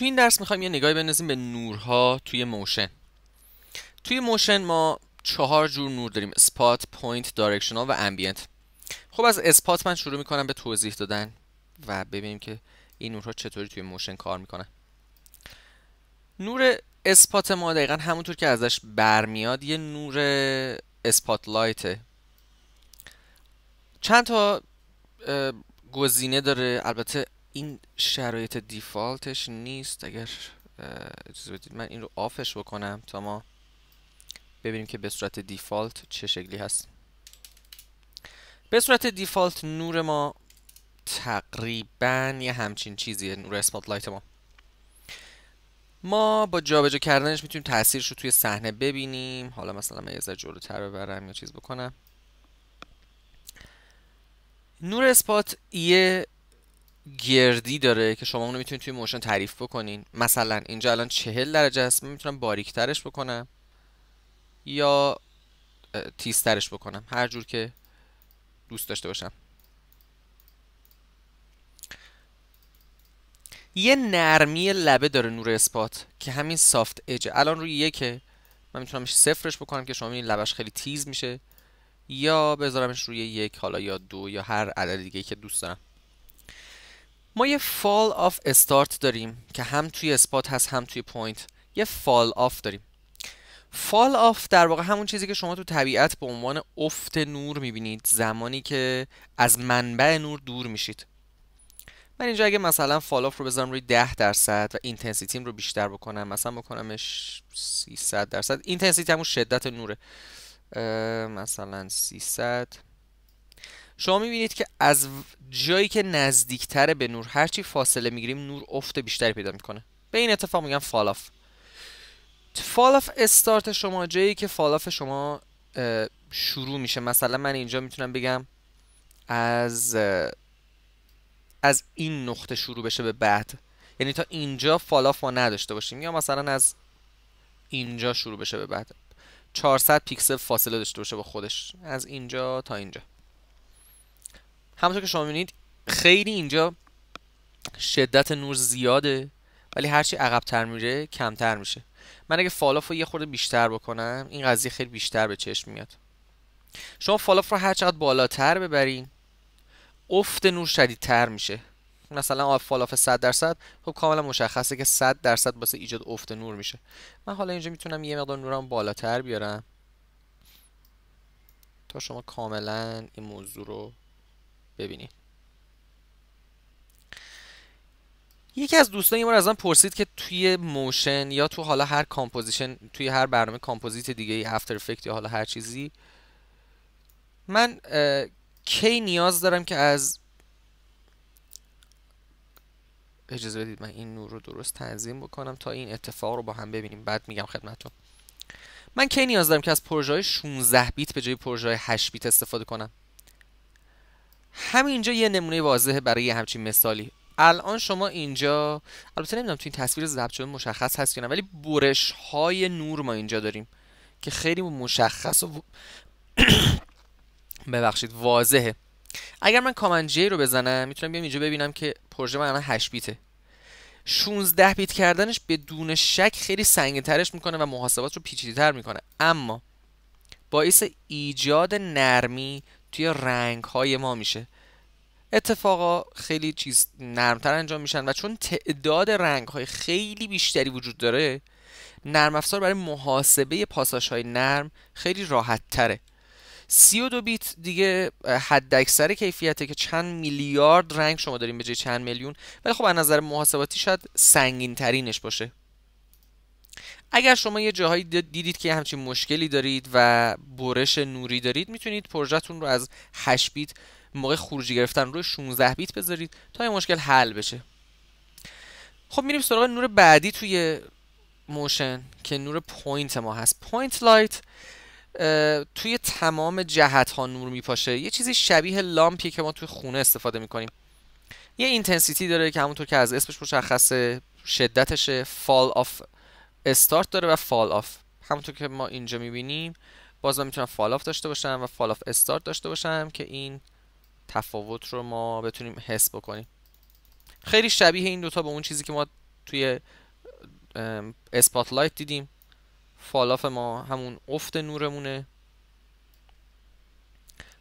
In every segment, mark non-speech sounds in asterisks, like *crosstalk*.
توی این درس می‌خوایم یه نگاهی بندازیم به نورها توی Motion. توی Motion ما چهار جور نور داریم spot، point، directional و ambient خب از spot من شروع می‌کنم به توضیح دادن و ببینیم که این نورها چطوری توی Motion کار می‌کنن. نور spot ما دقیقا همونطور که ازش برمیاد یه نور spot light ه چند تا گزینه داره. البته این شرایط دیفالتش نیست. اگر اجازه بدید من این رو آفش بکنم تا ما ببینیم که به صورت دیفالت چه شکلی هست. به صورت دیفالت نور ما تقریبا یه همچین چیزیه نور اسپاتلایت ما. ما با جابجا کردنش می‌تونیم تاثیرش رو توی صحنه ببینیم. حالا مثلا من یه ذره جلوتر ببرم یا چیز بکنم. نور spot یه گردی داره که شما اونو می‌تونید توی Motion تعریف بکنین. مثلا اینجا الان چهل درجه است من می‌تونم باریکترش بکنم یا تیزترش بکنم. هر جور که دوست داشته باشم. یه نرمی لبه داره نور spot که همین soft edge ه الان روی یکه. من می‌تونم صفرش بکنم که شما این لبش خیلی تیز میشه. یا بذارمش روی یک حالا یا دو یا هر عدد دیگه که دوست دارم. ما یه falloff start داریم که هم توی spot هست هم توی point. یه falloff داریم. falloff در واقع همون چیزی که شما تو طبیعت به عنوان افت نور می‌بینید زمانی که از منبع نور دور میشید. من اینجا اگه مثلا falloff رو بذارم روی 10 درصد و intensity م رو بیشتر بکنم مثلا بکنمش 300 درصد. intensity همون شدت نوره. مثلا 300 شما می‌بینید که از جایی که نزدیکتر به نور هرچی فاصله می‌گیریم نور افت بیشتری پیدا می‌کنه. به این اتفاق میگن falloff falloff start شما جایی که falloff شما شروع میشه. مثلا من اینجا می‌تونم بگم از از این نقطه شروع بشه به بعد. یعنی تا اینجا falloff ما نداشته باشیم. یا مثلا از اینجا شروع بشه به بعد. 400 پیکسل فاصله داشته باشه با خودش. از اینجا تا اینجا. همونطور که شما می‌بینید خیلی اینجا شدت نور زیاده ولی هرچی عقبتر میره کمتر میشه. من اگه falloff رو یه خورده بیشتر بکنم این قضیه خیلی بیشتر به چشم میاد. شما falloff رو هر چقدر بالاتر ببرین افت نور شدیدتر میشه. مثلا falloff 100 درصد خب کاملا مشخصه که 100 درصد واسه ایجاد افت نور میشه. من حالا اینجا می‌تونم یه مقدار نورم بالاتر بیارم تا شما کاملا این موضوع رو ببینید یکی از دوستان یه بار از من پرسید که توی Motion یا تو حالا هر composition توی هر برنامه کامپوزیت دیگه After Effect یا حالا هر چیزی من کی نیاز دارم که از اجازه بدید من این نور رو درست تنظیم بکنم تا این اتفاق رو با هم ببینیم. بعد میگم خدمتتون. من کی نیاز دارم که از پروژه های 16 بیت به جای پروژه های 8 بیت استفاده کنم؟ همینجا یه نمونه واضحه برای یه همچین مثالی. الان شما اینجا البته نمی‌دونم تو این تصویر ضبط شده مشخص هست یا نه ولی برش های نور ما اینجا داریم که خیلی مشخص و *clears throat* ببخشید واضحه. اگر من کامند جی رو بزنم می‌تونم بیام اینجا ببینم که پروژه من الان 8 بیته. 16 بیت کردنش بدون شک خیلی سنگین ترش می‌کنه و محاسبات رو پیچیده تر می‌کنه. اما باعث ایجاد نرمی توی رنگ های ما میشه. اتفاقا خیلی چیز نرمتر انجام میشن و چون تعداد رنگ های خیلی بیشتری وجود داره نرم افزار برای محاسبه پاساش های نرم خیلی راحت تره 32 bit دیگه حد اکثر کیفیته که چند میلیارد رنگ شما داریم به جای چند میلیون ولی خب از نظر محاسباتی شاید سنگین ترینش باشه. اگر شما یه جاهایی دیدید که همچین مشکلی دارید و برش نوری دارید می‌تونید پروژهتون رو از 8 bit موقع خروجی گرفتن روی 16 bit بذارید تا این مشکل حل بشه. خب میریم سراغ نور بعدی توی Motion که نور point ما هست. point light توی تمام جهت ها نور میپاشه. یه چیزی شبیه لامپی که ما توی خونه استفاده می‌کنیم. یه intensity داره که همونطور که از اسمش مشخصه شدتشه falloff start داره و falloff. همونطور که ما اینجا می‌بینیم باز من می‌تونم falloff داشته باشم و falloff start داشته باشم که این تفاوت رو ما بتونیم حس بکنیم. خیلی شبیه این دوتا به اون چیزی که ما توی spotlight دیدیم. falloff ما همون افت نورمونه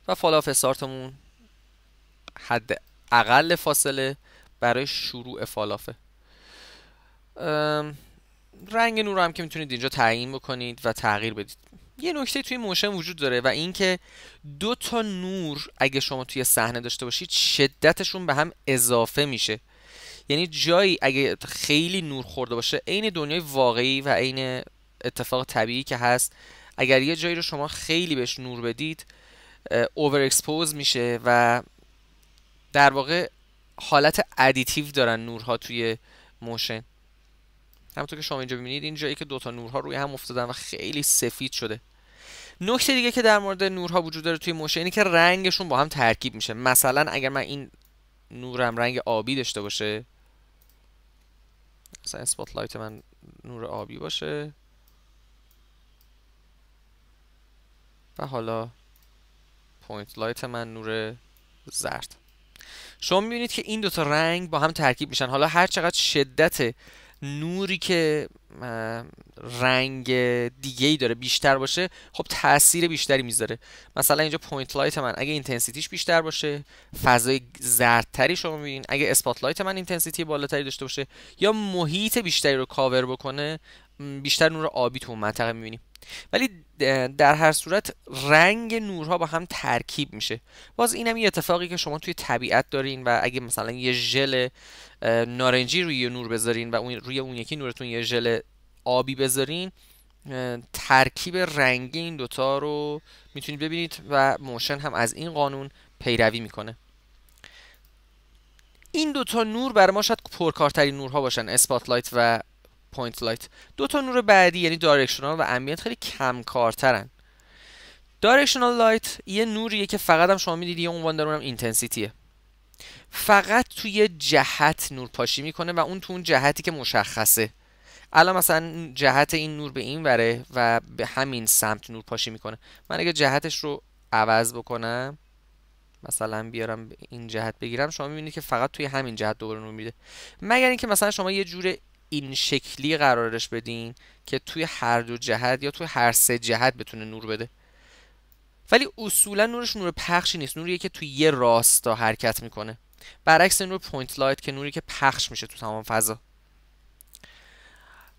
و falloff start مون حد اقل فاصله برای شروع falloff ه رنگ نور هم که می‌تونید اینجا تعیین بکنید و تغییر بدید. یه نکته توی Motion وجود داره و اینکه دو تا نور اگه شما توی صحنه داشته باشید شدتشون به هم اضافه میشه. یعنی جایی اگه خیلی نور خورده باشه عین دنیای واقعی و عین اتفاق طبیعی که هست اگر یه جایی رو شما خیلی بهش نور بدید over expose میشه و در واقع حالت additive دارن نورها توی Motion. همونطور که شما اینجا ببینید این جایی که دوتا نورها روی هم افتادن و خیلی سفید شده. نکته دیگه که در مورد نورها وجود داره توی Motion اینه که رنگشون با هم ترکیب میشه. مثلا اگر من این نورم رنگ آبی داشته باشه مثلا spotlight من نور آبی باشه. و حالا point light من نور زرد. شما می‌بینید که این دوتا رنگ با هم ترکیب میشن. حالا هر چقدر شدت نوری که رنگ دیگه ای داره بیشتر باشه خب تاثیر بیشتری می‌ذاره. مثلا اینجا point light من اگه intensity ش بیشتر باشه فضای زردتری شما می‌بینید اگه spot light من intensity بالاتری داشته باشه یا محیط بیشتری رو کاور بکنه بیشتر نور آبی تو اون منطقه می‌بینیم. ولی در هر صورت رنگ نورها با هم ترکیب میشه. باز اینم یه اتفاقی که شما توی طبیعت دارین و اگه مثلا یه gel نارنجی روی نور بذارین و روی اون یکی نورتون یه gel آبی بذارین ترکیب رنگی این دوتا رو می‌تونید ببینید و Motion هم از این قانون پیروی می‌کنه. این دوتا نور برای ما شاید پرکارترین نورها باشن spotlight و point light دو تا نور بعدی یعنی directional و ambient خیلی کم کارترن directional light یه نوریه که فقط هم شما می‌دید یه عنوان داره اونم intensity ه فقط توی جهت نور پاشی می‌کنه و اون تو اون جهتی که مشخصه. الان مثلا جهت این نور به این وره و به همین سمت نور پاشی می‌کنه. من اگه جهتش رو عوض بکنم مثلا بیارم این جهت بگیرم شما می‌بینید که فقط توی همین جهت دوباره نور میده. مگر اینکه مثلا شما یه جور این شکلی قرارش بدین که توی هر دو جهت یا توی هر سه جهت بتونه نور بده. ولی اصولا نورش نور پخشی نیست. نوریه که توی یه راستا حرکت می‌کنه. برعکس نور point light که نوری که پخش میشه تو تمام فضا.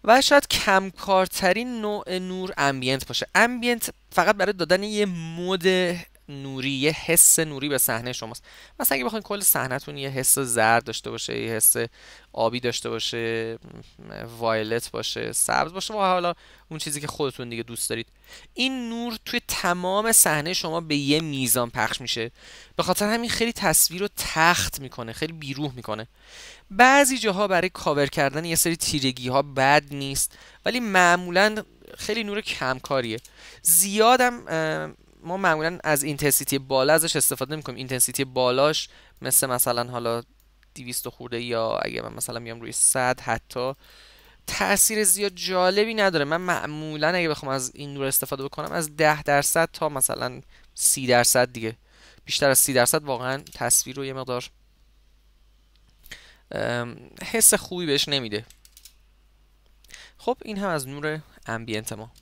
و شاید کمکارترین نوع نور ambient باشه. ambient فقط برای دادن یه mood نوری یه حس نوری به صحنه شماست. مثلا اگه بخواید کل صحنهتون یه حس زرد داشته باشه یه حس آبی داشته باشه violet باشه سبز باشه و حالا اون چیزی که خودتون دیگه دوست دارید. این نور توی تمام صحنه شما به یه میزان پخش میشه. به خاطر همین خیلی تصویر رو تخت می‌کنه خیلی بیروح می‌کنه. بعضی جاها برای کاور کردن یه سری تیرگی ها بد نیست ولی معمولا خیلی نور کمکاریه. زیادم ما معمولا از intensity بالا ازش استفاده نمی‌کنیم. intensity بالاش مثل مثلا حالا 200 خورده یا اگه من مثلا میام روی 100 حتی تاثیر زیاد جالبی نداره. من معمولا اگه بخوام از این نور استفاده بکنم از 10 درصد تا مثلا 30 درصد دیگه. بیشتر از 30 درصد واقعا تصویر رو یه مقدار حس خوبی بهش نمیده. خب این هم از نور امبینت ما.